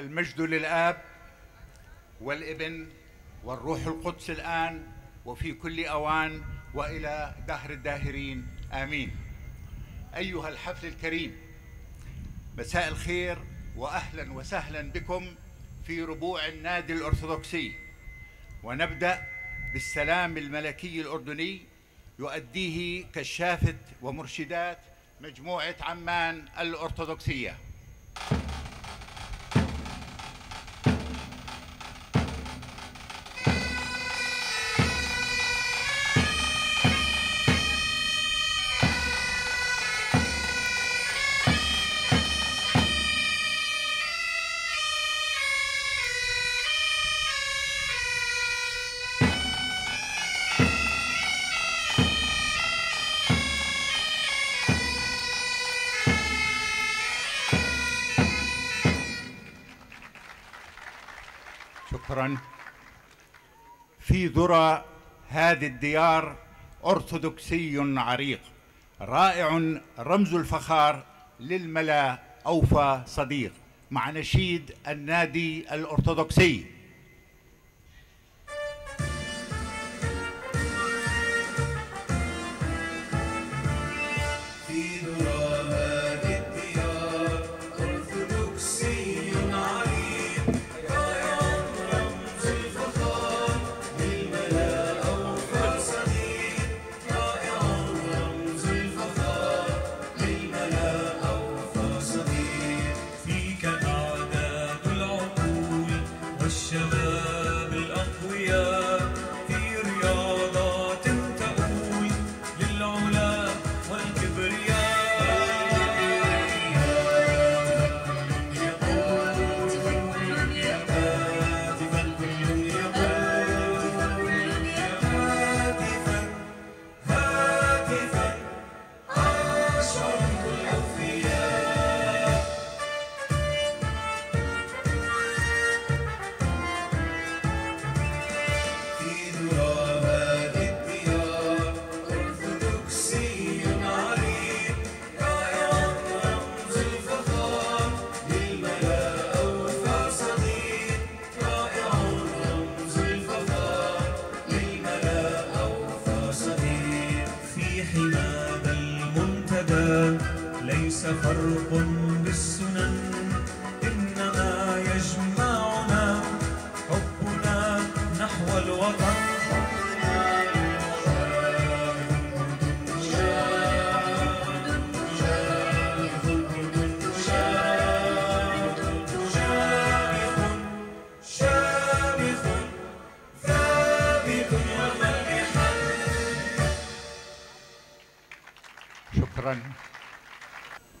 المجد للآب والإبن والروح القدس الآن وفي كل أوان وإلى دهر الداهرين. آمين. أيها الحفل الكريم مساء الخير وأهلا وسهلا بكم في ربوع النادي الأرثوذكسي. ونبدأ بالسلام الملكي الأردني يؤديه كشافة ومرشدات مجموعة عمان الأرثوذكسية. ذرى هذه الديار أرثوذكسي عريق رائع رمز الفخار للملا أوفى صديق مع نشيد النادي الأرثوذكسي.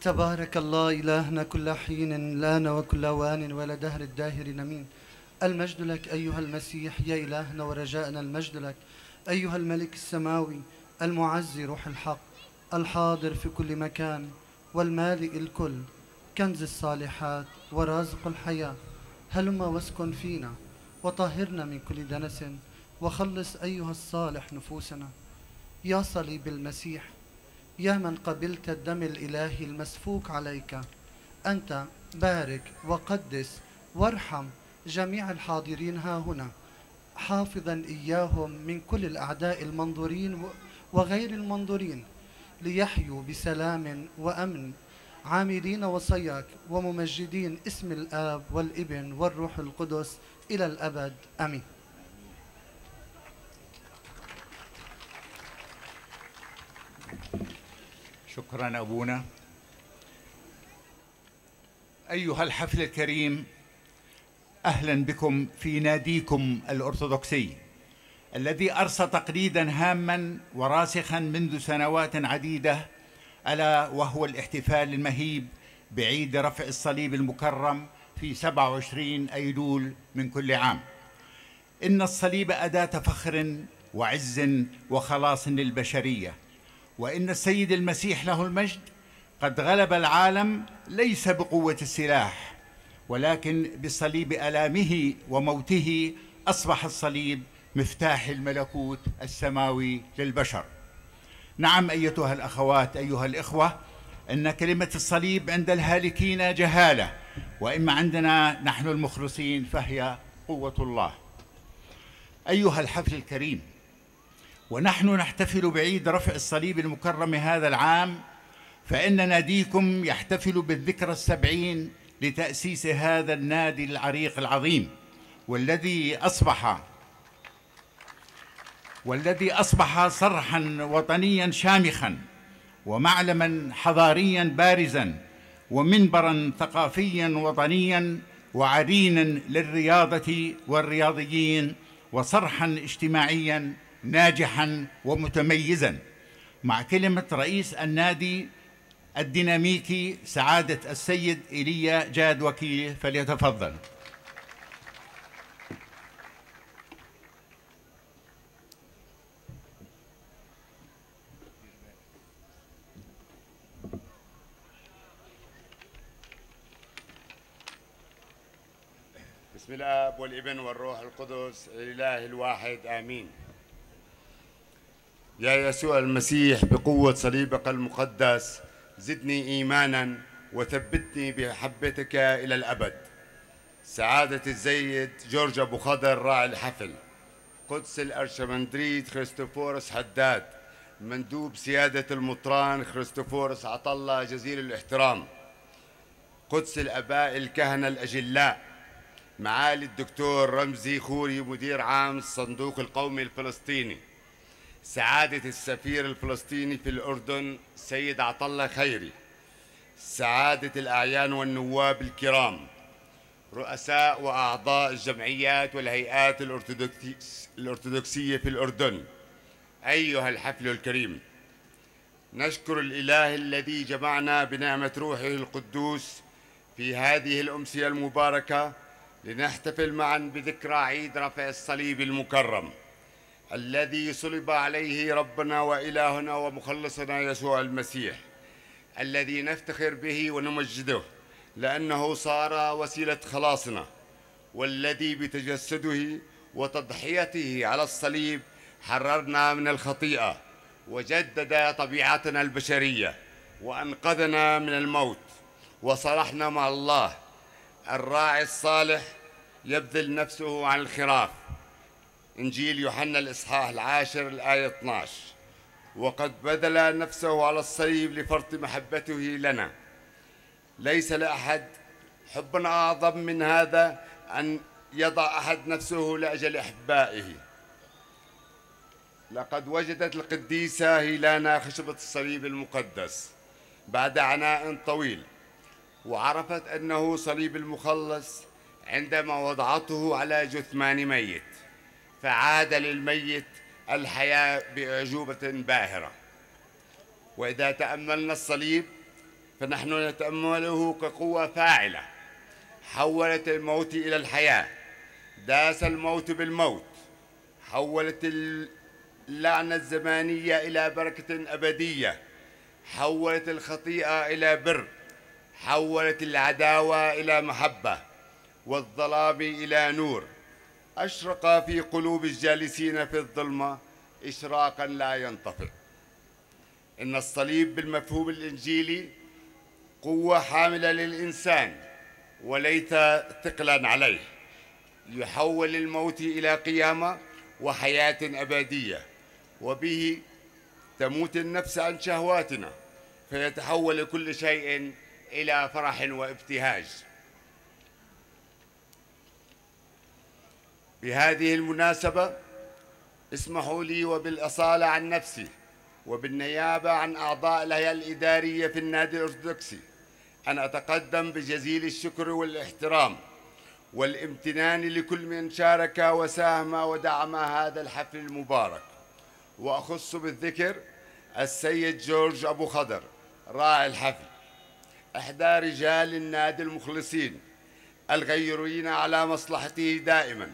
تبارك الله إلهنا كل حين لنا وكل وان ولا دهر الداهر نمين. المجد لك أيها المسيح يا إلهنا ورجاءنا المجد لك. أيها الملك السماوي المعزي روح الحق. الحاضر في كل مكان والمالئ الكل. كنز الصالحات ورازق الحياة. هلم واسكن فينا وطهرنا من كل دنس. وخلص أيها الصالح نفوسنا. يا صليب المسيح يا من قبلت الدم الإلهي المسفوك عليك. أنت بارك وقدس وارحم جميع الحاضرين ها هنا. حافظا إياهم من كل الأعداء المنظورين وغير المنظورين. ليحيوا بسلام وأمن. عاملين وصياك وممجدين اسم الآب والابن والروح القدس إلى الأبد. آمين. شكرا أبونا. أيها الحفل الكريم أهلا بكم في ناديكم الأرثوذكسي الذي أرسى تقليدا هاما وراسخا منذ سنوات عديدة ألا وهو الاحتفال المهيب بعيد رفع الصليب المكرم في 27 أيلول من كل عام. إن الصليب أداة فخر وعز وخلاص للبشرية وإن السيد المسيح له المجد قد غلب العالم ليس بقوة السلاح ولكن بصليب آلامه وموته أصبح الصليب مفتاح الملكوت السماوي للبشر. نعم أيتها الأخوات أيها الإخوة أن كلمة الصليب عند الهالكين جهالة وإما عندنا نحن المخلصين فهي قوة الله. أيها الحفل الكريم ونحن نحتفل بعيد رفع الصليب المكرم هذا العام فإن ناديكم يحتفل بالذكرى السبعين لتأسيس هذا النادي العريق العظيم والذي أصبح والذي أصبح صرحا وطنيا شامخا ومعلما حضاريا بارزا ومنبرا ثقافيا وطنيا وعرينا للرياضة والرياضيين وصرحا اجتماعيا ناجحا ومتميزا مع كلمة رئيس النادي الديناميكي سعادة السيد إيليا جاد وكيل فليتفضل. بسم الآب والابن والروح القدس الاله الواحد آمين. يا يسوع المسيح بقوة صليبك المقدس زدني إيمانا وثبتني بحبتك إلى الأبد. سعادة الزيد جورج أبو خضر راعي الحفل. قدس الأرشمندريت خريستوفورس حداد. مندوب سيادة المطران خريستوفورس عطلة جزيل الاحترام. قدس الأباء الكهنة الأجلاء. معالي الدكتور رمزي خوري مدير عام الصندوق القومي الفلسطيني. سعادة السفير الفلسطيني في الأردن سيد عطلة خيري سعادة الأعيان والنواب الكرام رؤساء وأعضاء الجمعيات والهيئات الأرثوذكسي- الأرثوذكسية في الأردن. أيها الحفل الكريم نشكر الإله الذي جمعنا بنعمة روحه القدوس في هذه الأمسية المباركة لنحتفل معا بذكرى عيد رفع الصليب المكرم. الذي صلب عليه ربنا وإلهنا ومخلصنا يسوع المسيح الذي نفتخر به ونمجده لأنه صار وسيلة خلاصنا والذي بتجسده وتضحيته على الصليب حررنا من الخطيئة وجدد طبيعتنا البشرية وأنقذنا من الموت وصلحنا مع الله الراعي الصالح يبذل نفسه عن الخراف. إنجيل يوحنا الإصحاح العاشر الآية 12 وقد بذل نفسه على الصليب لفرط محبته لنا. ليس لأحد حب أعظم من هذا أن يضع أحد نفسه لأجل أحبائه. لقد وجدت القديسة هيلانا خشبة الصليب المقدس بعد عناء طويل وعرفت أنه صليب المخلص عندما وضعته على جثمان ميت. فعاد للميت الحياة بأعجوبة باهرة. وإذا تأملنا الصليب فنحن نتأمله كقوة فاعلة. حولت الموت إلى الحياة. داس الموت بالموت. حولت اللعنة الزمانية إلى بركة أبدية. حولت الخطيئة إلى بر. حولت العداوة إلى محبة. والظلام إلى نور. أشرق في قلوب الجالسين في الظلمة إشراقا لا ينطفئ. إن الصليب بالمفهوم الإنجيلي قوة حاملة للإنسان وليس ثقلا عليه. يحول الموت إلى قيامة وحياة أبدية وبه تموت النفس عن شهواتنا فيتحول كل شيء إلى فرح وابتهاج. بهذه المناسبة اسمحوا لي وبالأصالة عن نفسي وبالنيابة عن أعضاء الهيئة الإدارية في النادي الأرثوذكسي. أن أتقدم بجزيل الشكر والإحترام والامتنان لكل من شارك وساهم ودعم هذا الحفل المبارك. وأخص بالذكر السيد جورج أبو خضر راعي الحفل إحدى رجال النادي المخلصين الغيرين على مصلحته دائما.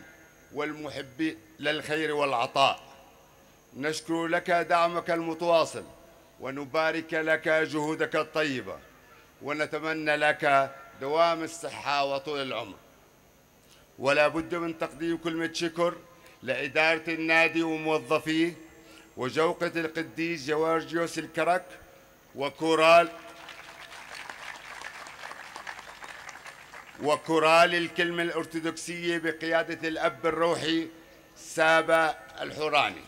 والمحب للخير والعطاء. نشكر لك دعمك المتواصل ونبارك لك جهودك الطيبة ونتمنى لك دوام الصحة وطول العمر. ولا بد من تقديم كلمة شكر لإدارة النادي وموظفيه وجوقة القديس جوارجيوس الكرك وكورال وكورال الكلمة الأرثوذكسية بقيادة الأب الروحي سابا الحوراني.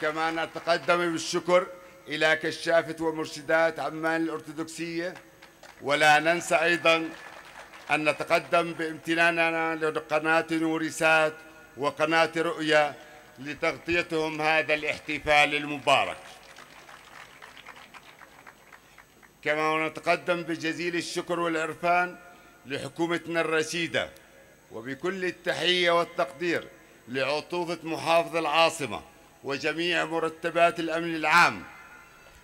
كما نتقدم بالشكر إلى كشافة ومرشدات عمان الأرثوذكسية ولا ننسى أيضا أن نتقدم بامتناننا لقناة نورسات وقناة رؤيا لتغطيتهم هذا الاحتفال المبارك. كما نتقدم بجزيل الشكر والعرفان لحكومتنا الرشيدة وبكل التحية والتقدير لعطوفة محافظ العاصمة وجميع مرتبات الأمن العام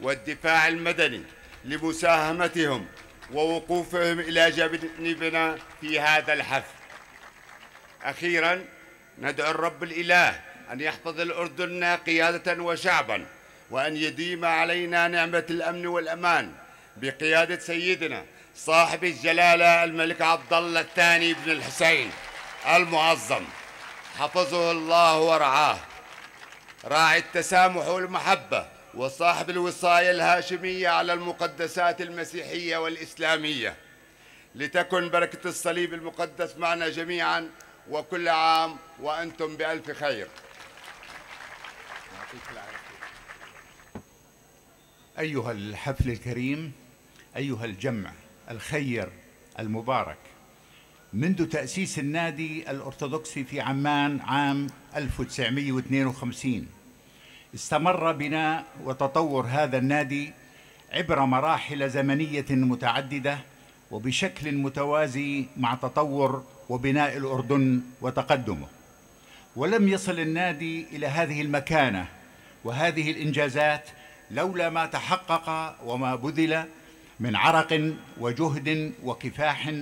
والدفاع المدني لمساهمتهم ووقوفهم إلى جانبنا في هذا الحفل. أخيرا ندعو الرب الإله أن يحفظ الأردن قيادة وشعبا وأن يديم علينا نعمة الأمن والأمان بقيادة سيدنا صاحب الجلالة الملك عبد الله الثاني بن الحسين المعظم. حفظه الله ورعاه. راعي التسامح والمحبة وصاحب الوصاية الهاشمية على المقدسات المسيحية والإسلامية. لتكن بركة الصليب المقدس معنا جميعا وكل عام وأنتم بألف خير. أيها الحفل الكريم أيها الجمع الخير المبارك. منذ تأسيس النادي الأرثوذكسي في عمان عام 1952 استمر بناء وتطور هذا النادي عبر مراحل زمنية متعددة وبشكل متوازي مع تطور وبناء الأردن وتقدمه. ولم يصل النادي إلى هذه المكانة وهذه الإنجازات لولا ما تحقق وما بذل من عرق وجهد وكفاح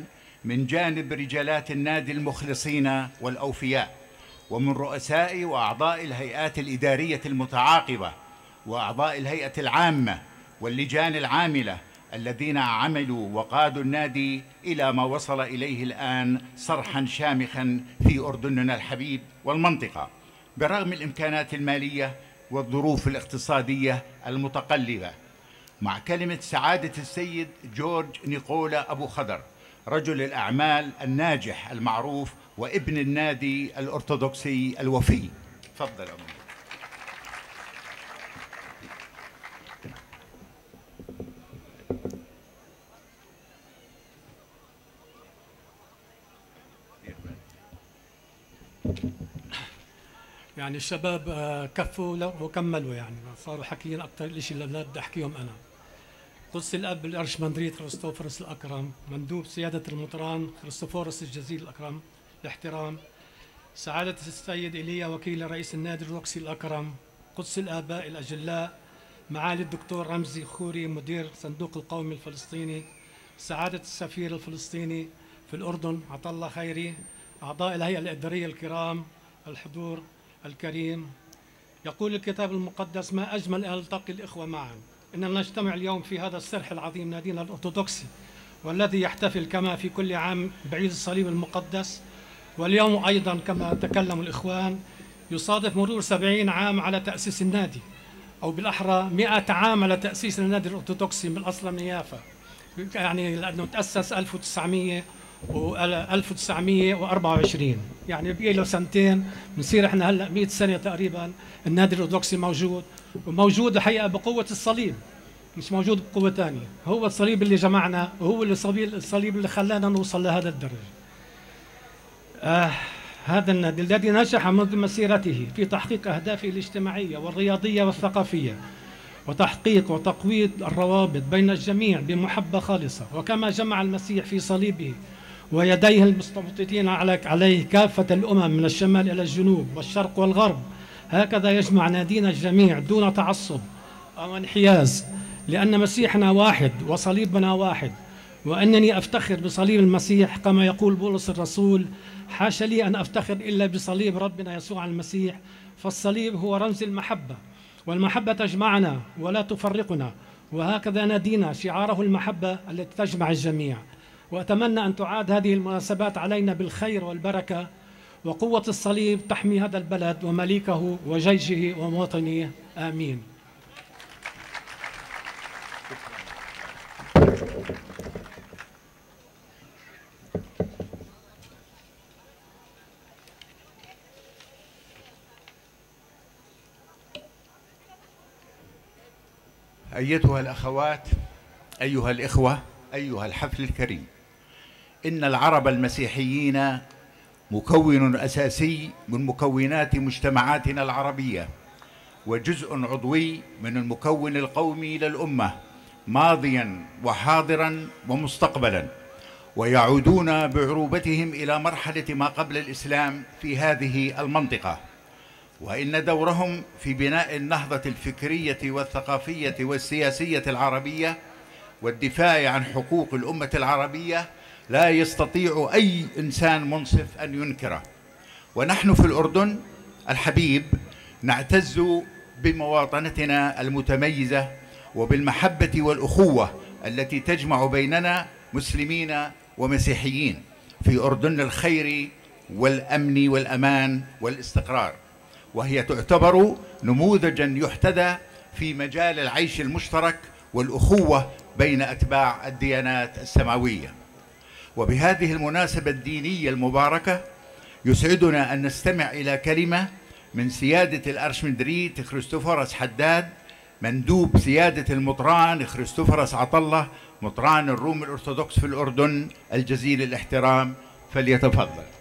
من جانب رجالات النادي المخلصين والأوفياء ومن رؤساء وأعضاء الهيئات الإدارية المتعاقبة وأعضاء الهيئة العامة واللجان العاملة الذين عملوا وقادوا النادي إلى ما وصل إليه الآن صرحا شامخا في أردننا الحبيب والمنطقة برغم الإمكانات المالية والظروف الاقتصادية المتقلبة. مع كلمة سعادة السيد جورج نيقولا أبو خضر رجل الأعمال الناجح المعروف وابن النادي الأرثوذكسي الوفي. تفضل. يعني الشباب آه، كفوا وكملوا يعني. صاروا حكيين أكثر الشيء اللي بدي أحكيهم أنا. قدس الأب الارشمندريت كريستوفرس الأكرم مندوب سيادة المطران كريستوفورس الجزيل الأكرم الاحترام سعادة السيد إيليا وكيل رئيس النادي الأرثوذكسي الأكرم قدس الآباء الأجلاء معالي الدكتور رمزي خوري مدير صندوق القومي الفلسطيني سعادة السفير الفلسطيني في الأردن عطا الله خيري أعضاء الهيئة الإدارية الكرام الحضور الكريم. يقول الكتاب المقدس ما أجمل أن نلتقي الإخوة معا. إننا نجتمع اليوم في هذا السرح العظيم نادينا الأرثوذكسي والذي يحتفل كما في كل عام بعيد الصليب المقدس واليوم أيضا كما تكلم الإخوان يصادف مرور سبعين عام على تأسيس النادي أو بالأحرى مئة عام على تأسيس النادي الأرثوذكسي من أصل من يافا يعني لأنه تأسس 1900 و 1924 يعني بقي له سنتين بنصير إحنا هلأ 100 سنة تقريبا النادي الأرثوذكسي موجود. وموجود الحقيقة بقوة الصليب مش موجود بقوة ثانية هو الصليب اللي جمعنا وهو اللي الصليب اللي خلانا نوصل لهذا الدرجة. آه هذا النادي الذي نجح منذ مسيرته في تحقيق أهدافه الاجتماعية والرياضية والثقافية وتحقيق وتقويض الروابط بين الجميع بمحبة خالصة. وكما جمع المسيح في صليبه ويديه المستوطنين على- عليه كافة الأمم من الشمال إلى الجنوب والشرق والغرب هكذا يجمع نادينا الجميع دون تعصب أو انحياز لأن مسيحنا واحد وصليبنا واحد. وأنني أفتخر بصليب المسيح كما يقول بولس الرسول حاشا لي أن أفتخر إلا بصليب ربنا يسوع المسيح فالصليب هو رمز المحبة والمحبة تجمعنا ولا تفرقنا. وهكذا نادينا شعاره المحبة التي تجمع الجميع. وأتمنى أن تعاد هذه المناسبات علينا بالخير والبركة وقوة الصليب تحمي هذا البلد ومليكه وجيشه ومواطنيه. آمين. أيتها الأخوات أيها الإخوة أيها الحفل الكريم إن العرب المسيحيين مكون أساسي من مكونات مجتمعاتنا العربية وجزء عضوي من المكون القومي للامه ماضيا وحاضرا ومستقبلا ويعودون بعروبتهم إلى مرحلة ما قبل الإسلام في هذه المنطقة. وإن دورهم في بناء النهضة الفكرية والثقافية والسياسية العربية والدفاع عن حقوق الأمة العربية لا يستطيع أي إنسان منصف أن ينكره. ونحن في الأردن الحبيب نعتز بمواطنتنا المتميزة وبالمحبة والأخوة التي تجمع بيننا مسلمين ومسيحيين في أردن الخير والأمن والأمان والاستقرار. وهي تعتبر نموذجا يحتذى في مجال العيش المشترك والأخوة بين أتباع الديانات السماوية. وبهذه المناسبة الدينية المباركة يسعدنا أن نستمع إلى كلمة من سيادة الارشمندريت خريستوفورس حداد مندوب سيادة المطران خريستوفورس عطلة مطران الروم الأرثوذكس في الأردن الجزيل الإحترام. فليتفضل.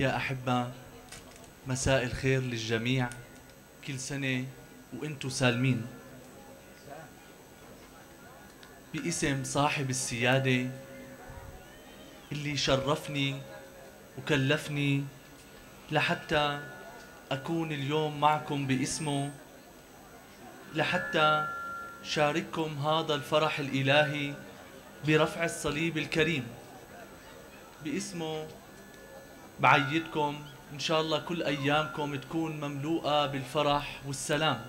يا أحبة مساء الخير للجميع. كل سنة وانتو سالمين. باسم صاحب السيادة اللي شرفني وكلفني لحتى أكون اليوم معكم باسمه لحتى شارككم هذا الفرح الإلهي برفع الصليب الكريم. باسمه بعيدكم. إن شاء الله كل أيامكم تكون مملوءة بالفرح والسلام.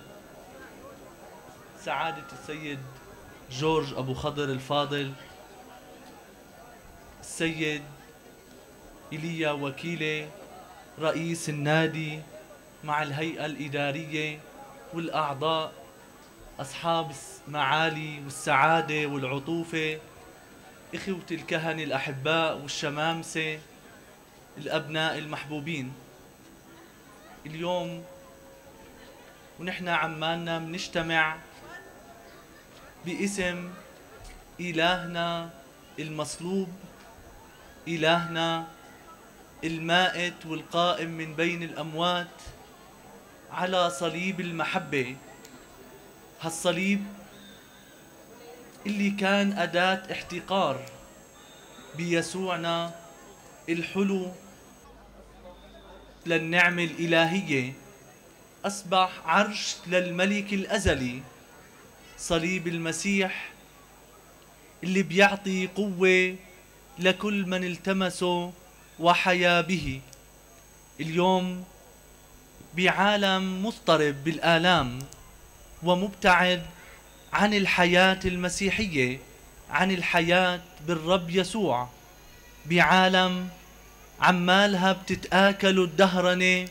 سعادة السيد جورج أبو خضر الفاضل. السيد إيليا وكيلة رئيس النادي مع الهيئة الإدارية والأعضاء أصحاب المعالي والسعادة والعطوفة إخوة الكهنة الأحباء والشمامسة. الأبناء المحبوبين. اليوم ونحن عمالنا بنجتمع باسم إلهنا المصلوب إلهنا المائت والقائم من بين الأموات على صليب المحبة. هالصليب اللي كان أداة احتقار بيسوعنا الحلو للنعمة الإلهية. أصبح عرش للملك الأزلي صليب المسيح اللي بيعطي قوة لكل من التمسه وحيا به. اليوم بعالم مضطرب بالآلام ومبتعد عن الحياة المسيحية عن الحياة بالرب يسوع. بعالم عمالها بتتآكلوا الدهرنة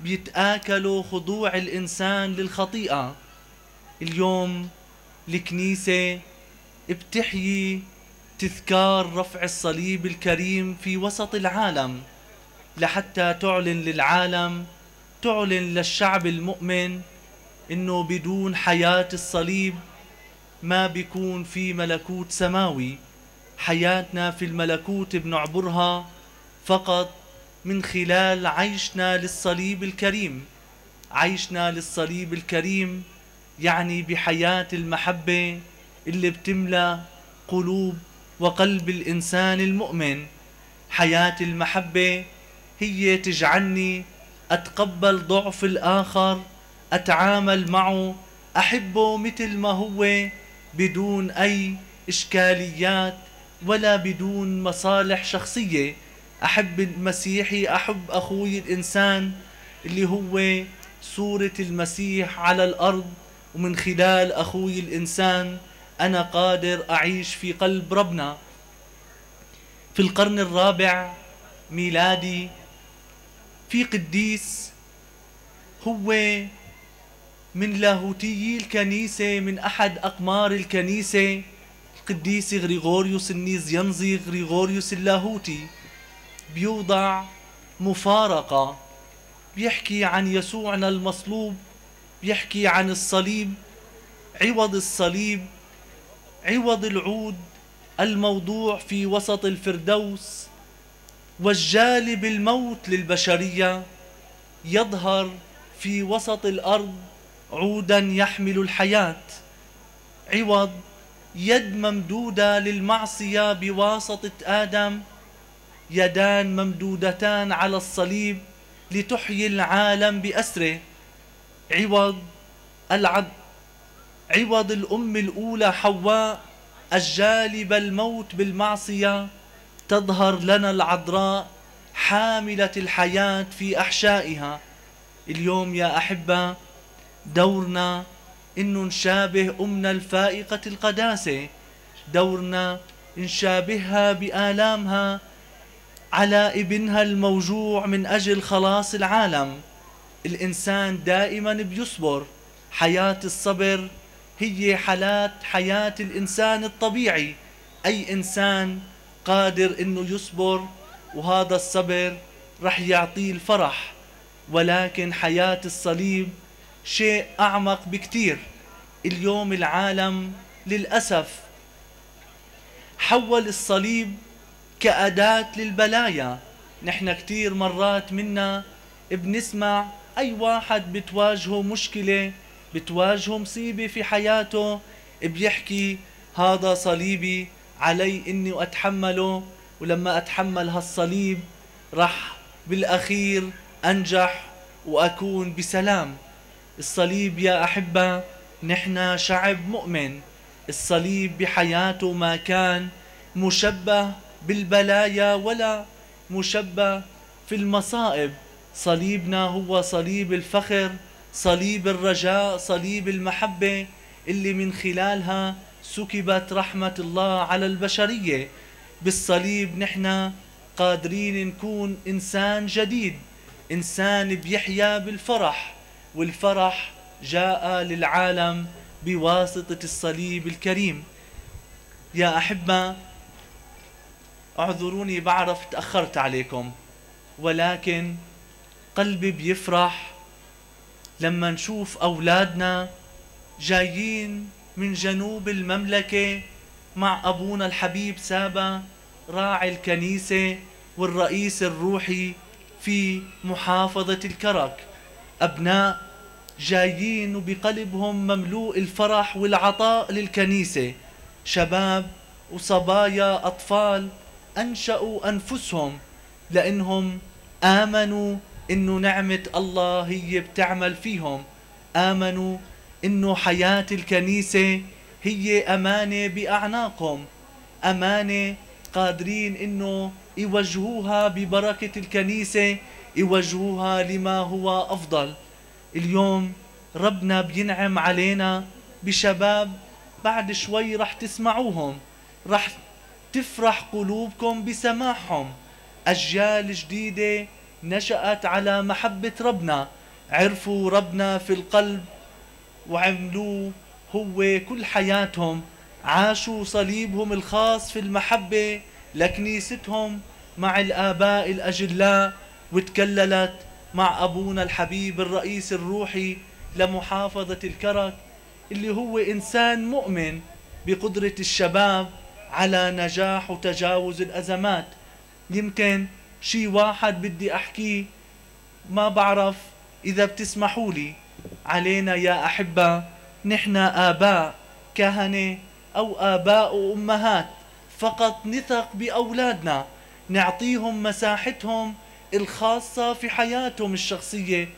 بيتآكلوا خضوع الإنسان للخطيئة. اليوم الكنيسة بتحيي تذكار رفع الصليب الكريم في وسط العالم لحتى تعلن للعالم تعلن للشعب المؤمن إنه بدون حياة الصليب ما بيكون في ملكوت سماوي. حياتنا في الملكوت بنعبرها فقط من خلال عيشنا للصليب الكريم. عيشنا للصليب الكريم يعني بحياة المحبة اللي بتملى قلوب وقلب الإنسان المؤمن. حياة المحبة هي تجعلني أتقبل ضعف الآخر أتعامل معه أحبه مثل ما هو بدون أي إشكاليات ولا بدون مصالح شخصية. أحب المسيحي أحب أخوي الإنسان اللي هو صورة المسيح على الأرض. ومن خلال أخوي الإنسان أنا قادر أعيش في قلب ربنا. في القرن الرابع ميلادي في قديس هو من لاهوتيي الكنيسة من أحد أقمار الكنيسة القديس غريغوريوس النيزينزي غريغوريوس اللاهوتي. بيوضع مفارقة. بيحكي عن يسوعنا المصلوب بيحكي عن الصليب عوض الصليب عوض العود الموضوع في وسط الفردوس والجالب الموت للبشرية يظهر في وسط الأرض عودا يحمل الحياة. عوض يد ممدودة للمعصية بواسطة آدم يدان ممدودتان على الصليب لتحيي العالم بأسره. عوض العد عوض الأم الأولى حواء الجالب الموت بالمعصية. تظهر لنا العذراء حاملة الحياة في أحشائها. اليوم يا أحبة دورنا انه نشابه امنا الفائقة القداسة. دورنا نشابهها بآلامها على ابنها الموجوع من أجل خلاص العالم. الإنسان دائما بيصبر. حياة الصبر هي حالات حياة الإنسان الطبيعي. أي إنسان قادر إنه يصبر وهذا الصبر رح يعطيه الفرح. ولكن حياة الصليب شيء أعمق بكتير. اليوم العالم للأسف حول الصليب كأداة للبلايا. نحن كتير مرات منا بنسمع أي واحد بتواجهه مشكلة بتواجهه مصيبة في حياته بيحكي هذا صليبي علي إني أتحمله ولما أتحمل هالصليب رح بالأخير أنجح وأكون بسلام. الصليب يا أحبة نحن شعب مؤمن. الصليب بحياته ما كان مشبه بالبلايا ولا مشبه في المصائب. صليبنا هو صليب الفخر صليب الرجاء صليب المحبة. اللي من خلالها سكبت رحمة الله على البشرية. بالصليب نحن قادرين نكون إنسان جديد إنسان بيحيا بالفرح. والفرح جاء للعالم بواسطة الصليب الكريم. يا أحبة اعذروني بعرف تأخرت عليكم ولكن قلبي بيفرح لما نشوف أولادنا جايين من جنوب المملكة مع أبونا الحبيب سابا راعي الكنيسة والرئيس الروحي في محافظة الكرك. أبناء جايين وبقلبهم مملوء الفرح والعطاء للكنيسة. شباب وصبايا أطفال أنشأوا أنفسهم لأنهم آمنوا إنه نعمة الله هي بتعمل فيهم. آمنوا إنه حياة الكنيسة هي أمانة بأعناقهم. أمانة قادرين إنه يوجهوها ببركة الكنيسة يوجهوها لما هو أفضل. اليوم ربنا بينعم علينا بشباب بعد شوي رح تسمعوهم. رح تفرح قلوبكم بسماعهم أجيال جديدة نشأت على محبة ربنا. عرفوا ربنا في القلب وعملوه هو كل حياتهم. عاشوا صليبهم الخاص في المحبة لكنيستهم مع الآباء الأجلاء. وتكللت مع أبونا الحبيب الرئيس الروحي لمحافظة الكرك اللي هو إنسان مؤمن بقدرة الشباب على نجاح وتجاوز الأزمات. يمكن شي واحد بدي أحكيه ما بعرف إذا بتسمحوا لي. علينا يا أحبة نحن آباء كهنة أو آباء وأمهات فقط نثق بأولادنا نعطيهم مساحتهم الخاصة في حياتهم الشخصية.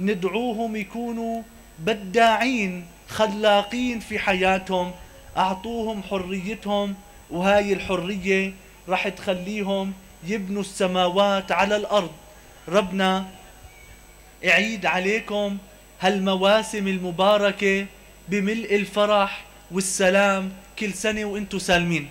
ندعوهم يكونوا بداعين خلاقين في حياتهم. أعطوهم حريتهم وهاي الحرية رح تخليهم يبنوا السماوات على الأرض. ربنا يعيد عليكم هالمواسم المباركة بملء الفرح والسلام كل سنة وأنتم سالمين.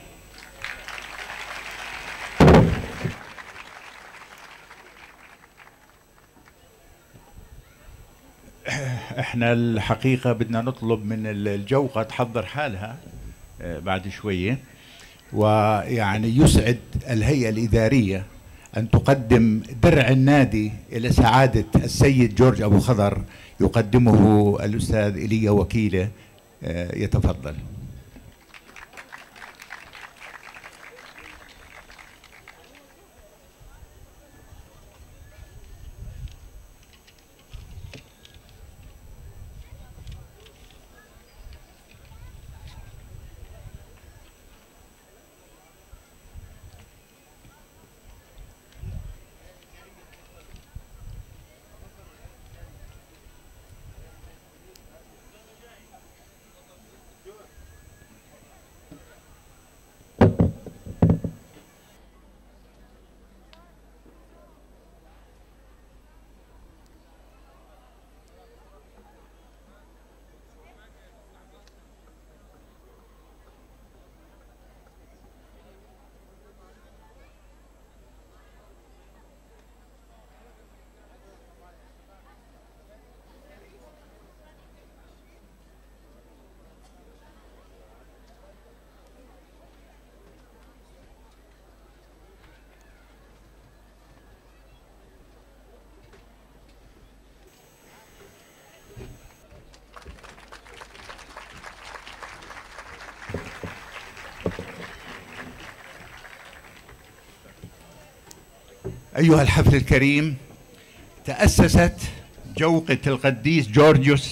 إحنا الحقيقة بدنا نطلب من الجوقة تحضر حالها آه، بعد شوية. ويعني يسعد الهيئة الإدارية أن تقدم درع النادي إلى سعادة السيد جورج أبو خضر يقدمه الأستاذ إيليا وكيلة آه، يتفضل. أيها الحفل الكريم تأسست جوقة القديس جورجيوس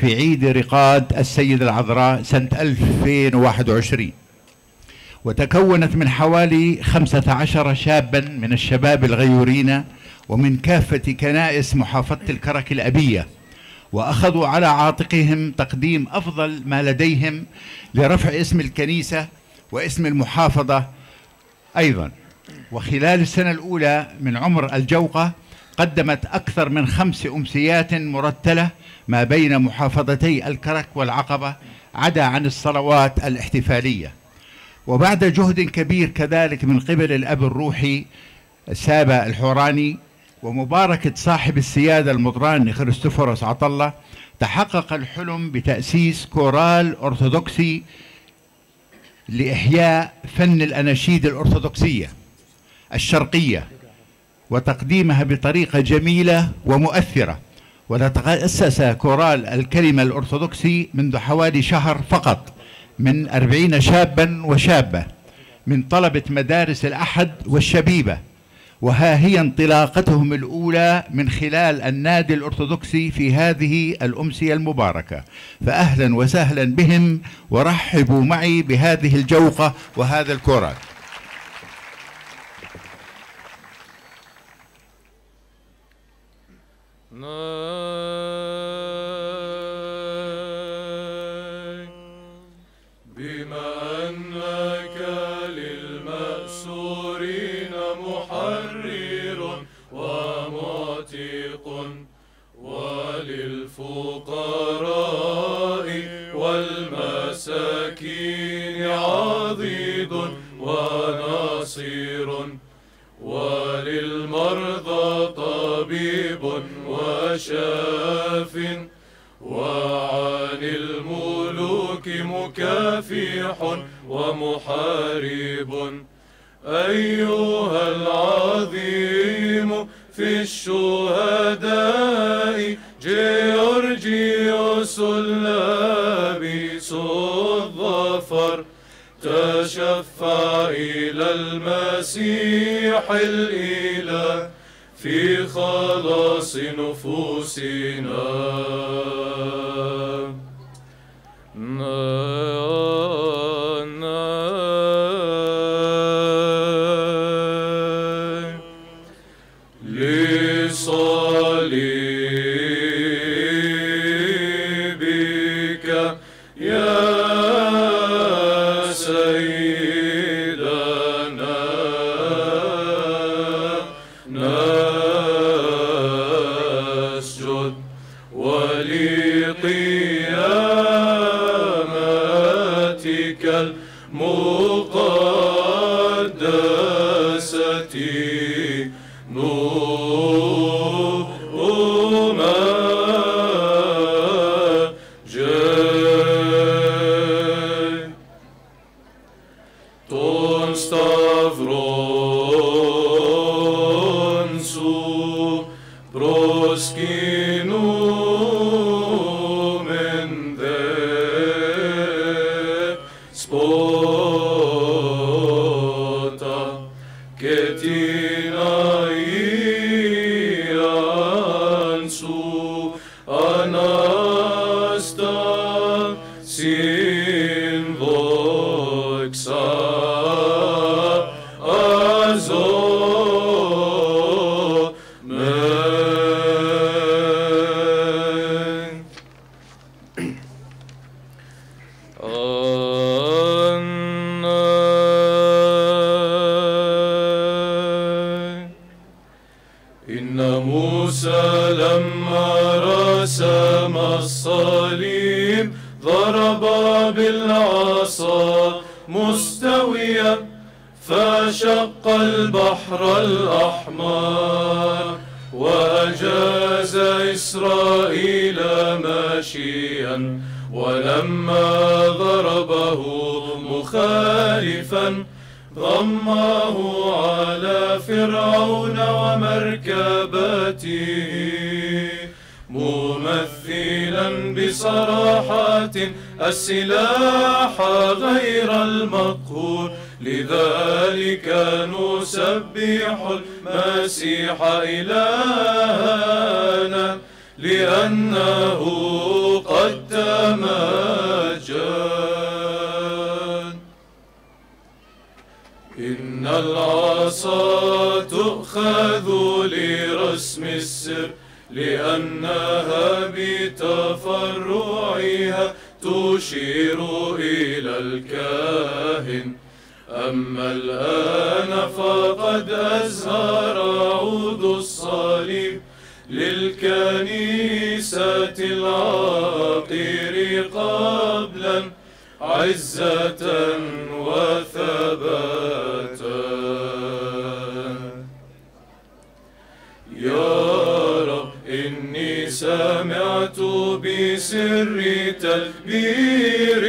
في عيد رقاد السيدة العذراء سنة 2021 وتكونت من حوالي 15 شابا من الشباب الغيورين ومن كافة كنائس محافظة الكرك الأبية وأخذوا على عاتقهم تقديم أفضل ما لديهم لرفع اسم الكنيسة واسم المحافظة أيضا. وخلال السنة الأولى من عمر الجوقة قدمت أكثر من خمس أمسيات مرتلة ما بين محافظتي الكرك والعقبة عدا عن الصلوات الاحتفالية. وبعد جهد كبير كذلك من قبل الأب الروحي سابا الحوراني ومباركة صاحب السيادة المطران خريستوفوروس عطلة تحقق الحلم بتأسيس كورال أرثوذكسي لإحياء فن الأناشيد الأرثوذكسية. الشرقية وتقديمها بطريقة جميلة ومؤثرة. وتأسس كورال الكلمة الأرثوذكسي منذ حوالي شهر فقط من أربعين شابا وشابة من طلبة مدارس الأحد والشبيبة. وها هي انطلاقتهم الأولى من خلال النادي الأرثوذكسي في هذه الأمسية المباركة. فأهلا وسهلا بهم ورحبوا معي بهذه الجوقة وهذا الكورال. بما وشاف وعن الملوك مكافح ومحارب. أيها العظيم في الشهداء جيورجيوس اللابس الظفر تشفع إلى المسيح الإله. في خلاص نفوسنا. للكنيسة العاقر قبلا عزة وثباتا. يا رب إني سمعت بسر تدبيرك.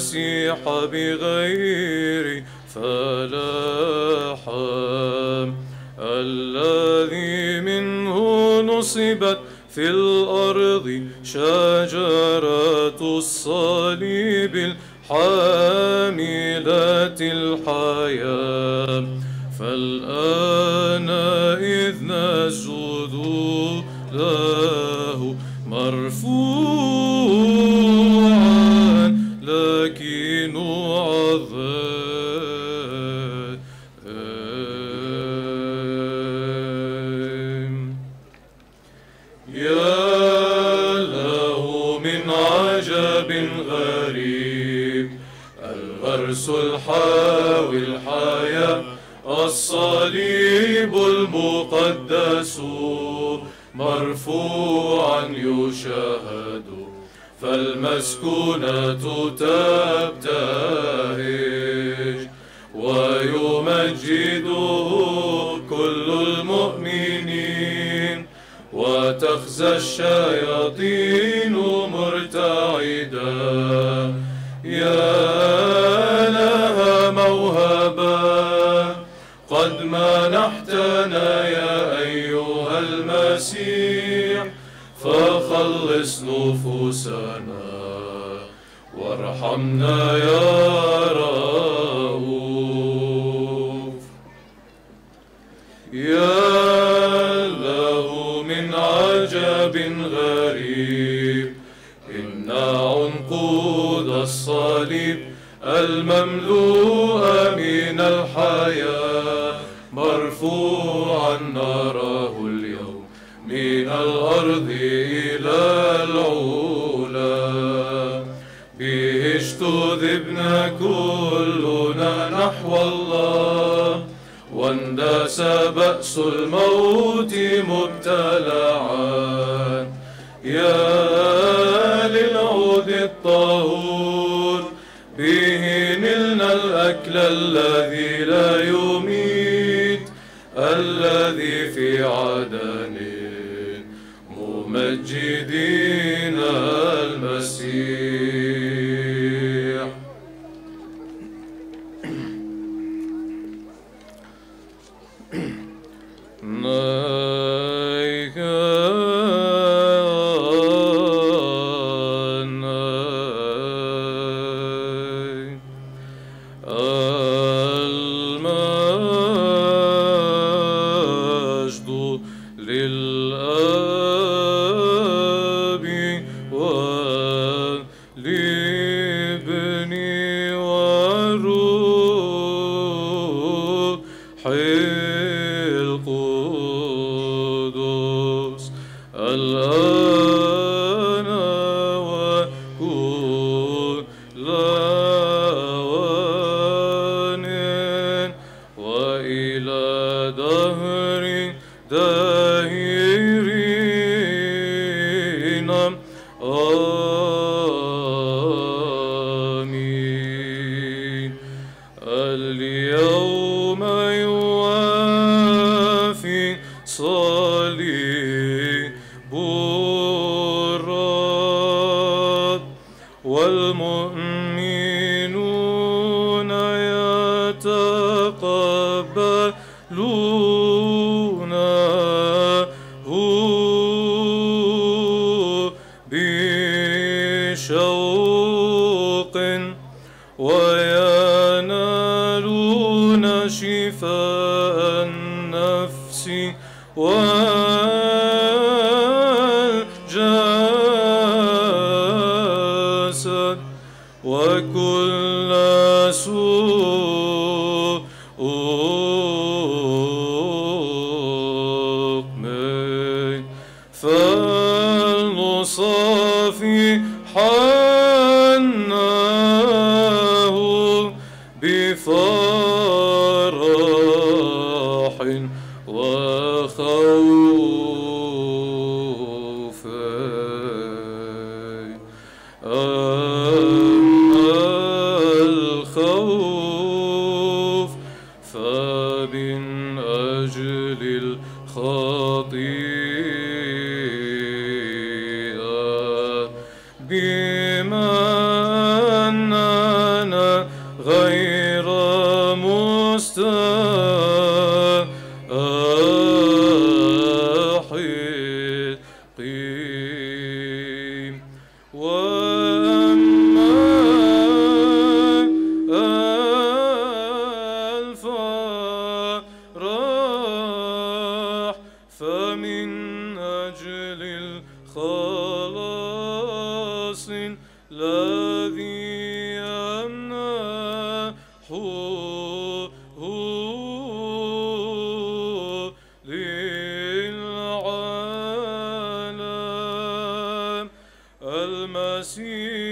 المسيح بغير فلاحا الذي منه نصبت في الأرض شجرة الصليب الحاملة الحياة. فالآن إذ نسجد له مرفوعا المقدس مرفوعا يشاهد فالمسكونة تبتهج ويمجده كل المؤمنين وتخزى الشياطين. قد منحتنا يا أيها المسيح فخلص نفوسنا وارحمنا يا رؤوف. يا له من عجب غريب إن عنقود الصليب المملوء نراه اليوم من الأرض إلى العلا. به اجتذبنا كلنا نحو الله. وانداس بأس الموت مبتلعا. يا للعود الطهور به نلنا الأكل الذي Secidi المسيح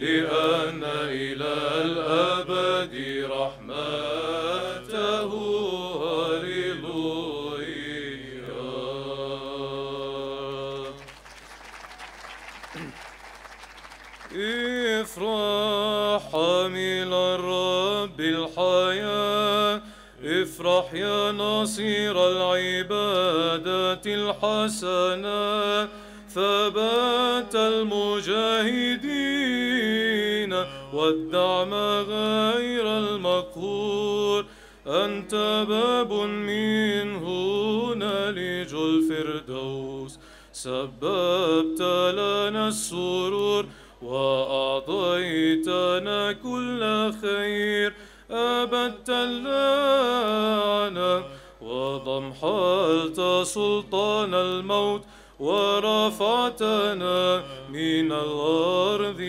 لأن إلى الأبد رحمته هللويا. إفرح حامل الرب الحياة. إفرح يا نصير العبادة الحسنة. ثبات المجاهدين والدعم غير المقهور. أنت باب من هنا لج الفردوس. سببت لنا السرور وأعطيتنا كل خير. أبدت لنا وضمحلت سلطان الموت ورفعتنا من الأرض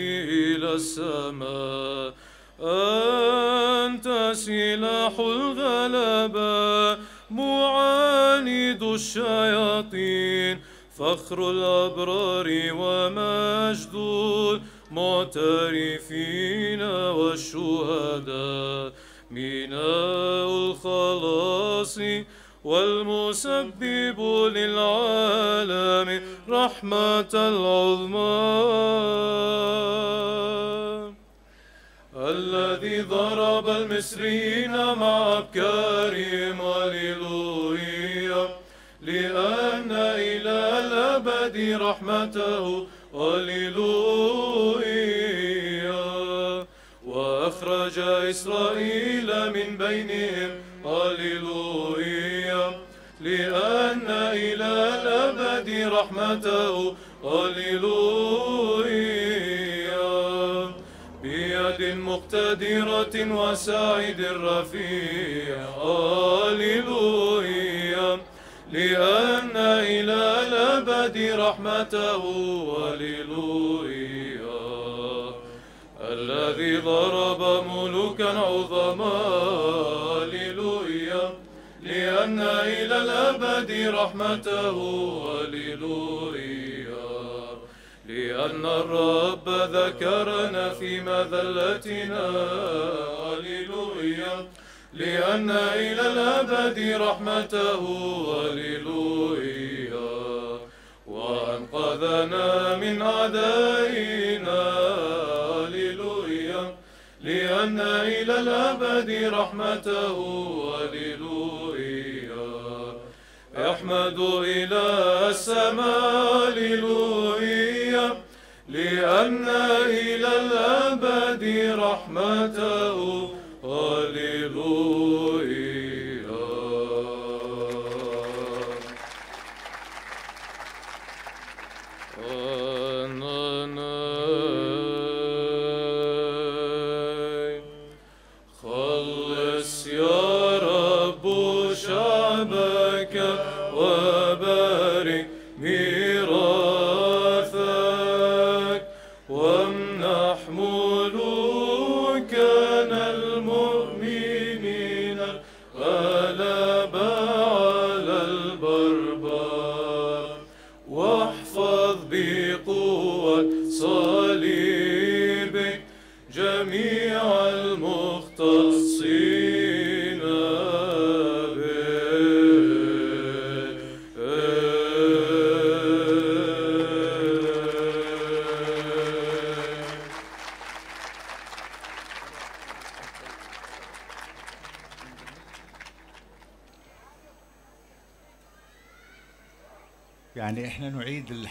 السماء. أنت سلاح الغلبة معاند الشياطين. فخر الأبرار ومجد المعترفين والشهداء. ميناء الخلاص والمسبب للعالم رحمة العظمى. الذي ضرب المصريين مع أبكارهم هللويا لأن إلى الأبد رحمته هللويا. وأخرج إسرائيل من بينهم هللويا لأن إلى الأبد رحمته هللويا. مقتدرة وسعيد رفيع. هللويا لأن إلى الأبد رحمته. هللويا الذي ضرب ملوكا عظما. هللويا لأن إلى الأبد رحمته. هللويا لأن الرب ذكرنا في مذلتنا. هللويا. لأن إلى الأبد رحمته. هللويا. وأنقذنا من أعدائنا. هللويا. لأن إلى الأبد رحمته. هللويا. يحمد إلى السماء. هللويا. لأن إلى الأبد رحمته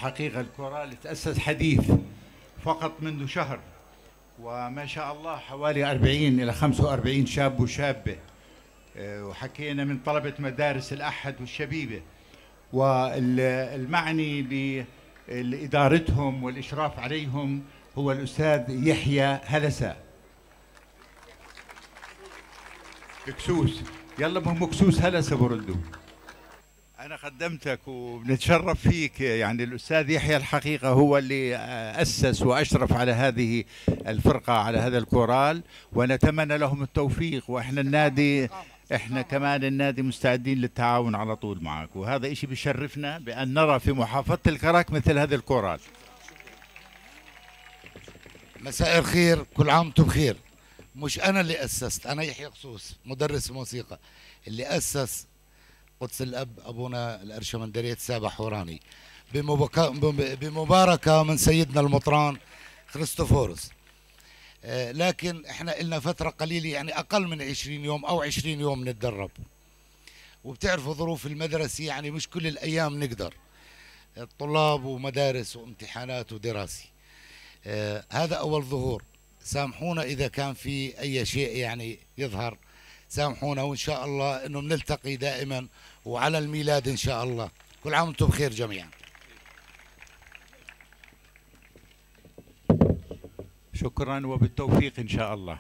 الحقيقة الكورال تأسس حديث فقط منذ شهر وما شاء الله حوالي 40 إلى 45 شاب وشابة. آه، وحكينا من طلبة مدارس الأحد والشبيبة. والمعني بإدارتهم والإشراف عليهم هو الأستاذ يحيى هلسة. كسوس يلا مو مكسوس هلا سبردو أنا خدمتك وبنتشرف فيك. يعني الأستاذ يحيى الحقيقة هو اللي أسس وأشرف على هذه الفرقة على هذا الكورال ونتمنى لهم التوفيق. وإحنا النادي إحنا كمان النادي مستعدين للتعاون على طول معك. وهذا إشي بيشرفنا بأن نرى في محافظة الكرك مثل هذا الكورال. مساء الخير كل عام وأنتم بخير. مش أنا اللي أسست أنا يحيى قصوص مدرس موسيقى اللي أسس قدس الأب أبونا الارشمندريه سابع حوراني. بمباركة من سيدنا المطران خريستوفورس آه، لكن إحنا لنا فترة قليلة يعني أقل من 20 يوم أو 20 يوم نتدرب. وبتعرفوا ظروف المدرسة يعني مش كل الأيام نقدر. الطلاب ومدارس وامتحانات ودراسة. آه، هذا أول ظهور. سامحونا إذا كان في أي شيء يعني يظهر. سامحونا وإن شاء الله أنه بنلتقي دائما وعلى الميلاد إن شاء الله. كل عام وأنتم بخير جميعا. شكرا وبالتوفيق إن شاء الله.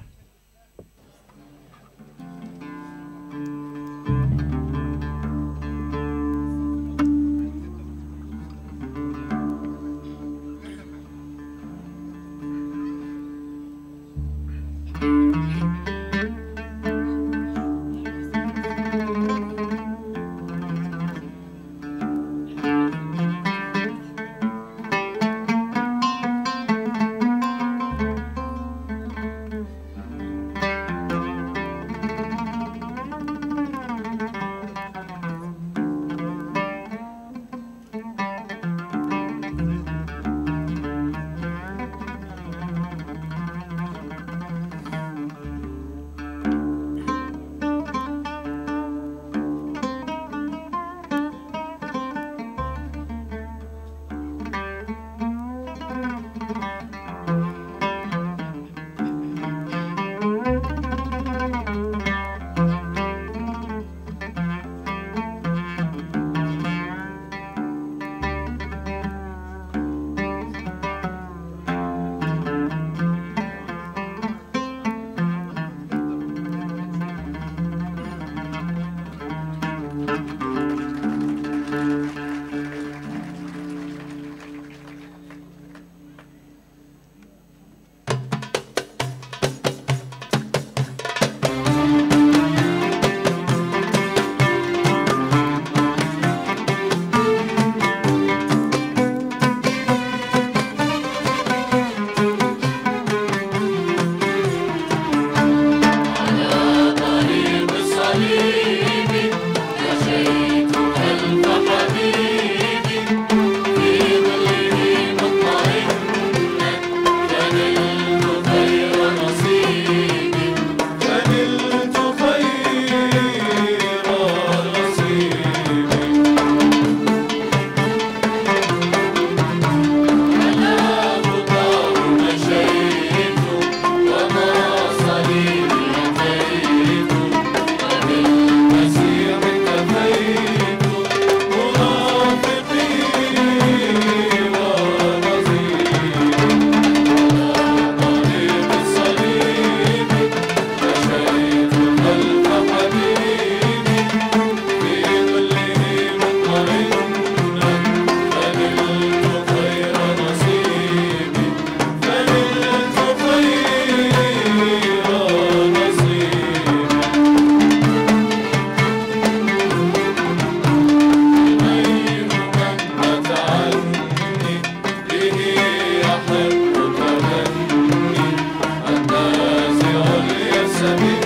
to be.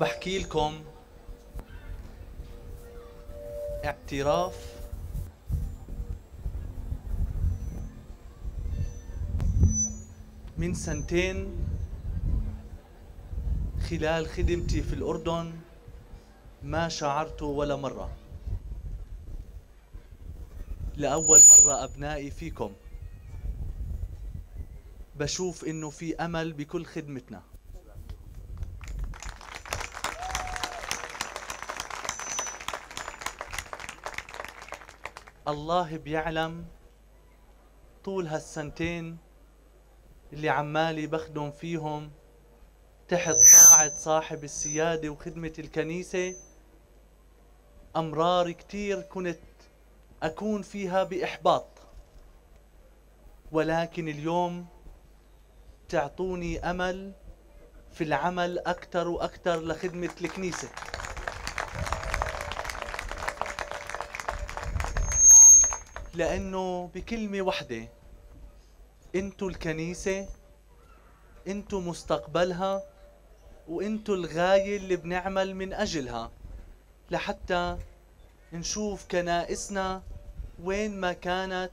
بحكي لكم اعتراف من سنتين خلال خدمتي في الأردن ما شعرت ولا مرة. لأول مرة أبنائي فيكم. بشوف إنه في أمل بكل خدمتنا. الله بيعلم طول هالسنتين اللي عمالي بخدم فيهم تحت طاعة صاحب السيادة وخدمة الكنيسة أمرار كتير كنت أكون فيها بإحباط. ولكن اليوم تعطوني أمل في العمل أكثر وأكثر لخدمة الكنيسة. لأنه بكلمة واحدة. أنتوا الكنيسة أنتوا مستقبلها وانتوا الغاية اللي بنعمل من أجلها. لحتى نشوف كنائسنا وين ما كانت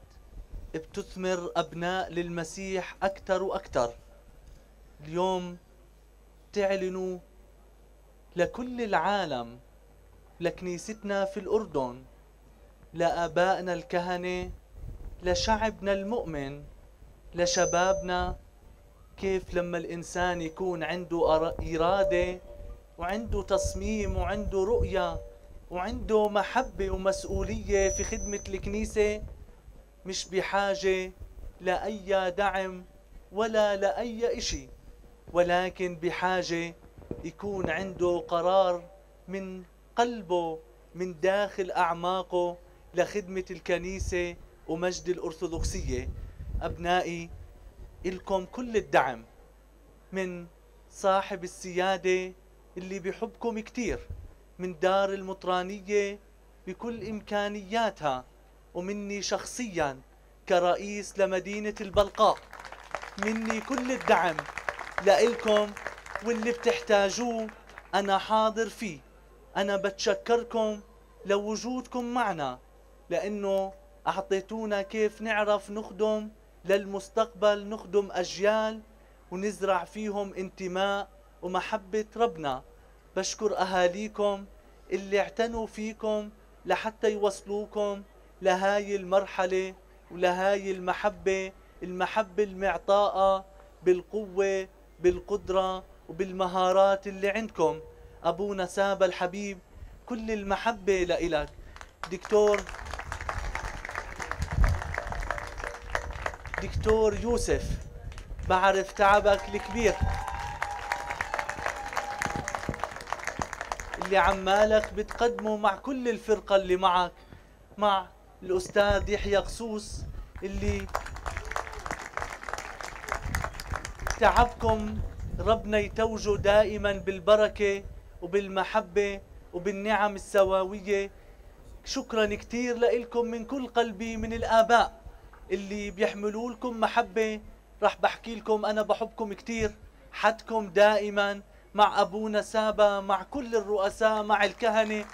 بتثمر أبناء للمسيح أكثر وأكثر اليوم تعلنوا لكل العالم لكنيستنا في الأردن لآبائنا الكهنة لشعبنا المؤمن لشبابنا. كيف لما الإنسان يكون عنده إرادة وعنده تصميم وعنده رؤية وعنده محبة ومسؤولية في خدمة الكنيسة مش بحاجة لأي دعم ولا لأي إشي ولكن بحاجة يكون عنده قرار من قلبه من داخل أعماقه. لخدمة الكنيسة ومجد الأرثوذكسية. أبنائي إلكم كل الدعم من صاحب السيادة اللي بحبكم كتير من دار المطرانية بكل إمكانياتها ومني شخصيا كرئيس لمدينة البلقاء. مني كل الدعم لإلكم واللي بتحتاجوه أنا حاضر فيه. أنا بتشكركم لوجودكم معنا. لأنه أعطيتونا كيف نعرف نخدم للمستقبل نخدم أجيال ونزرع فيهم انتماء ومحبة ربنا. بشكر أهاليكم اللي اعتنوا فيكم لحتى يوصلوكم لهاي المرحلة ولهاي المحبة المحبة المعطاءة بالقوة بالقدرة وبالمهارات اللي عندكم. أبونا سابا الحبيب كل المحبة لإلك. دكتور دكتور يوسف بعرف تعبك الكبير. اللي عمالك بتقدمه مع كل الفرقة اللي معك مع الأستاذ يحيى قصوص اللي تعبكم ربنا يتوجه دائما بالبركة وبالمحبة وبالنعم السواوية. شكرا كتير لكم من كل قلبي من الآباء. اللي بيحملوا لكم محبة. رح بحكي لكم أنا بحبكم كتير. حدكم دائما مع أبونا سابا مع كل الرؤساء مع الكهنة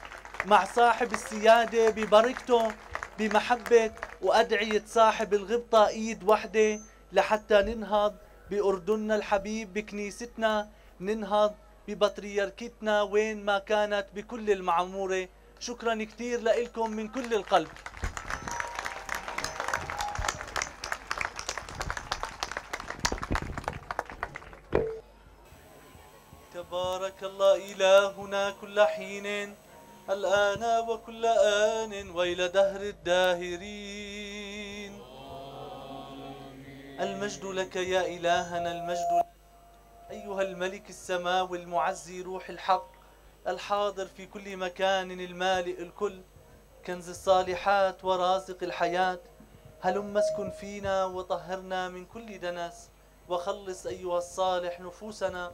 مع صاحب السيادة ببركته بمحبة وأدعية صاحب الغبطة إيد وحدة. لحتى ننهض بأردننا الحبيب بكنيستنا ننهض ببطريركتنا وين ما كانت بكل المعمورة. شكرا كتير لكم من كل القلب. إلهنا كل حين الآن وكل آن وإلى دهر الداهرين. المجد لك يا إلهنا المجد أيها الملك السماوي المعزي روح الحق الحاضر في كل مكان المالئ الكل. كنز الصالحات ورازق الحياة. هلم اسكن فينا وطهرنا من كل دنس وخلص أيها الصالح نفوسنا.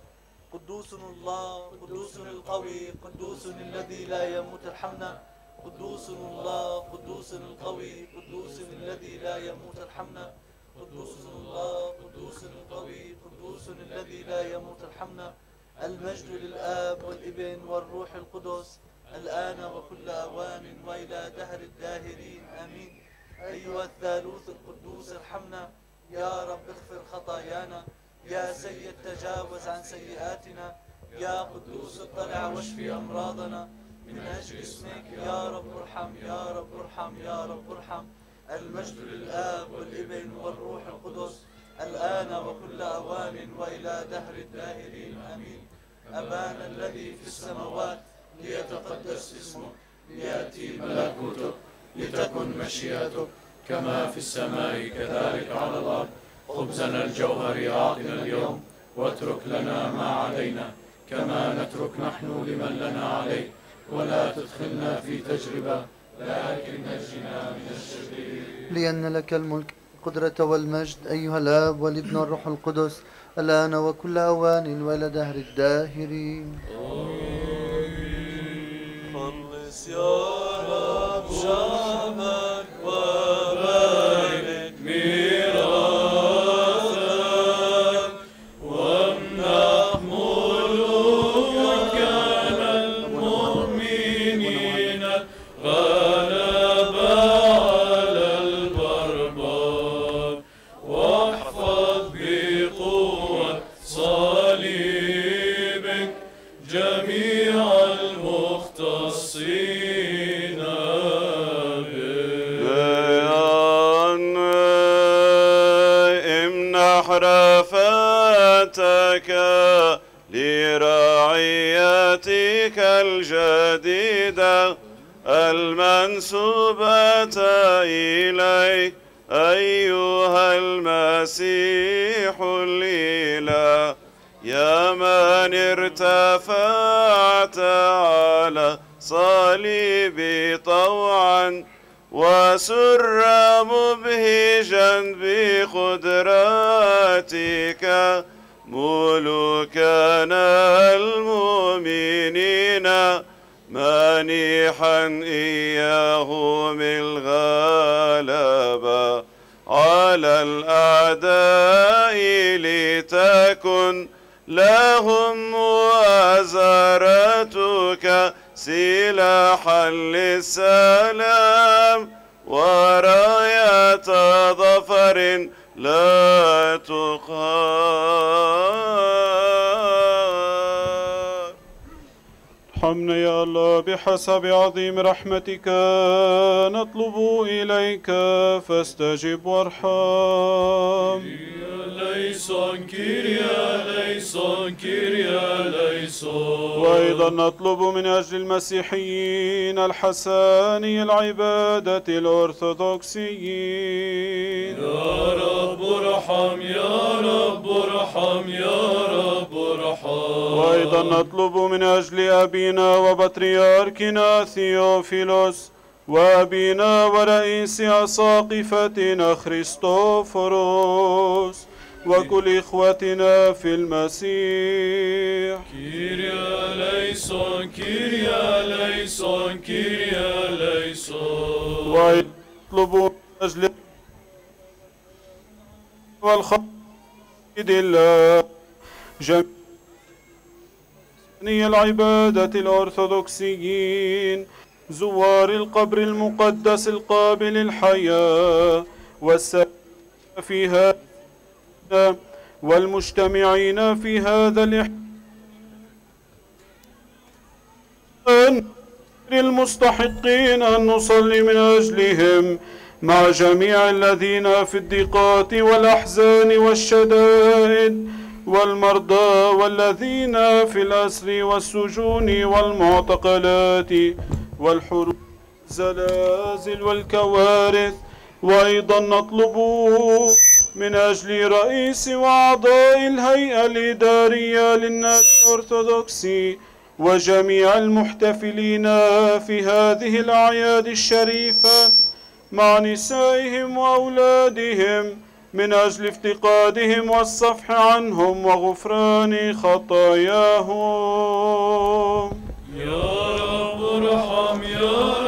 قدوس الله قدوس القوي قدوس الذي لا يموت ارحمنا قدوس الله قدوس القوي قدوس الذي لا يموت ارحمنا قدوس الله قدوس القوي قدوس الذي لا يموت ارحمنا المجد للآب والإبن والروح القدس. الآن وكل أوان وإلى دهر الداهرين. آمين. أيها الثالوث القدوس ارحمنا يا رب اغفر خطايانا. يا سيد تجاوز عن سيئاتنا يا قدوس اطلع واشفي أمراضنا. من أجل اسمك يا رب ارحم يا رب ارحم يا رب ارحم. المجد للآب والابن والروح القدس الآن وكل أوان وإلى دهر الداهرين آمين. أبانا الذي في السماوات ليتقدس اسمك ليأتي ملكوتك لتكن مشيئتك كما في السماء كذلك على الأرض. خبزنا الجوهر أعطنا اليوم واترك لنا ما علينا كما نترك نحن لمن لنا عليه. ولا تدخلنا في تجربة لكن نجنا من الشرير. لأن لك الملك القدرة والمجد أيها الآب والابن والروح القدس الآن وكل أوان وإلى دهر الداهرين. خلص يا رب الله بحسب عظيم رحمتك نطلب إليك فاستجب وارحم. ελέησον Κύριε ελέησον Κύριε ελέησον. وأيضا نطلب من أجل المسيحيين الحسني العبادة الأرثوذكسيين. يا رب ارحم يا رب ارحم يا رب ارحم. وأيضا نطلب من أجل أبينا وبطريركنا ثيوفيلوس وأبينا ورئيس أساقفتنا خريستوفوروس وكل إخوتنا في المسيح. Κύριε ελέησον Κύριε ελέησον Κύριε ελέησον. ونطلب من أجل والخالد الله جميع العبادة الأرثوذكسيين زوار القبر المقدس القابل الحياة والسائرين في هذا والمجتمعين في هذا الإحسان المستحقين أن نصلي من أجلهم مع جميع الذين في الضيقات والأحزان والشدائد والمرضى والذين في الأسر والسجون والمعتقلات والحروب الزلازل والكوارث وأيضا نطلب من أجل رئيس وأعضاء الهيئة الإدارية للناس الأرثوذكسي وجميع المحتفلين في هذه الأعياد الشريفة مع نسائهم وأولادهم من أجل افتقادهم والصفح عنهم وغفران خطاياهم. يا رب ارحم يا رب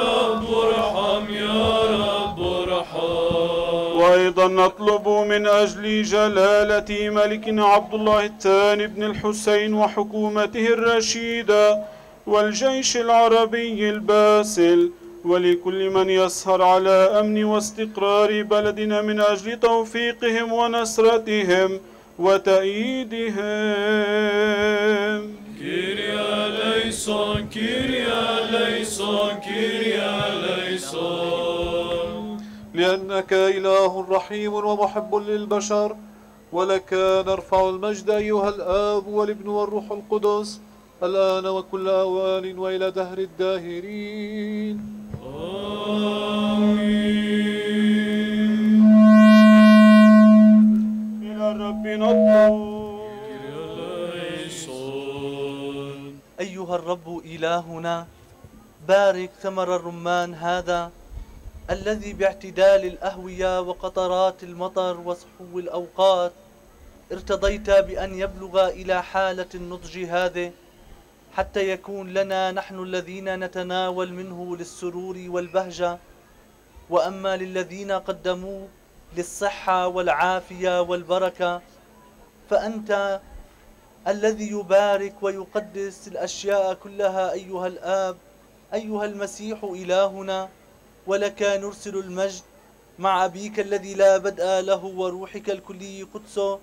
وأيضا نطلب من أجل جلالة ملكنا عبد الله الثاني بن الحسين وحكومته الرشيدة والجيش العربي الباسل ولكل من يسهر على أمن واستقرار بلدنا من أجل توفيقهم ونصرتهم وتأييدهم. Κύριε ελέησον Κύριε ελέησον كيريا ليسون. لأنك إله رحيم ومحب للبشر ولك نرفع المجد أيها الآب والابن والروح القدس الآن وكل أوان وإلى دهر الداهرين. إلى الرب نطلب. أيها الرب إلهنا بارك ثمر الرمان هذا الذي باعتدال الأهوية وقطرات المطر وصحو الأوقات ارتضيت بأن يبلغ إلى حالة النضج هذه حتى يكون لنا نحن الذين نتناول منه للسرور والبهجة. وأما للذين قدموه للصحة والعافية والبركة فأنت الذي يبارك ويقدس الأشياء كلها أيها الآب أيها المسيح إلهنا. ولك نرسل المجد مع أبيك الذي لا بدء له وروحك الكلي قدسه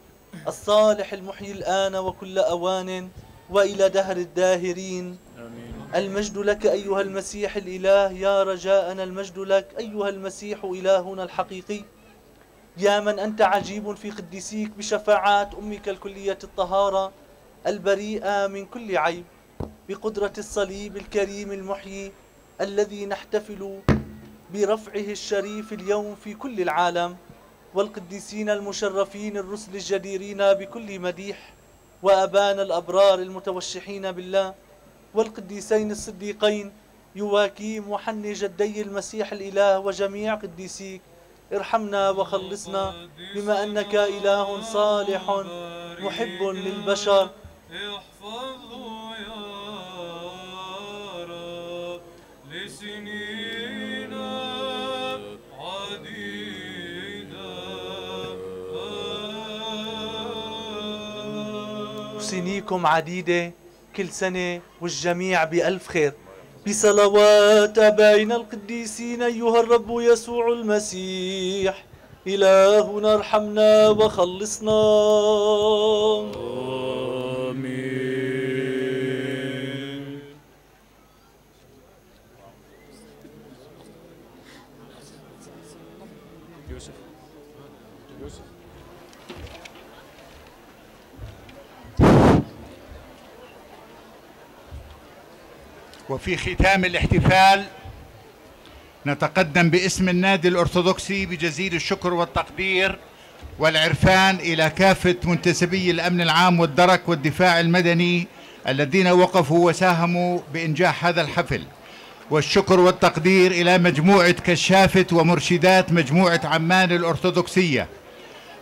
الصالح المحيي الآن وكل أوان وإلى دهر الداهرين. المجد لك أيها المسيح الإله يا رجاءنا المجد لك أيها المسيح إلهنا الحقيقي. يا من أنت عجيب في قديسيك بشفاعات أمك الكلية الطهارة البريئة من كل عيب بقدرة الصليب الكريم المحيي الذي نحتفل برفعه الشريف اليوم في كل العالم والقديسين المشرفين الرسل الجديرين بكل مديح وأبانا الأبرار المتوشحين بالله والقديسين الصديقين يواكيم وحني جدي المسيح الإله وجميع قديسيك ارحمنا وخلصنا بما أنك إله صالح محب للبشر. احفظه وسنيكم عديدة كل سنة والجميع بألف خير. بصلوات أبائنا القديسين أيها الرب يسوع المسيح. إلهنا ارحمنا وخلصنا. يوسف. يوسف. وفي ختام الاحتفال نتقدم باسم النادي الأرثوذكسي بجزيل الشكر والتقدير والعرفان إلى كافة منتسبي الأمن العام والدرك والدفاع المدني الذين وقفوا وساهموا بإنجاح هذا الحفل. والشكر والتقدير إلى مجموعة كشافة ومرشدات مجموعة عمان الأرثوذكسية.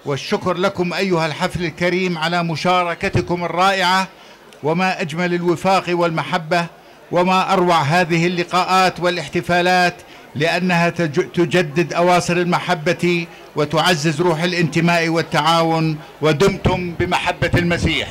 والشكر لكم أيها الحفل الكريم على مشاركتكم الرائعة وما أجمل الوفاق والمحبة وما أروع هذه اللقاءات والاحتفالات لأنها تج- تجدد أواصر المحبة وتعزز روح الانتماء والتعاون ودمتم بمحبة المسيح.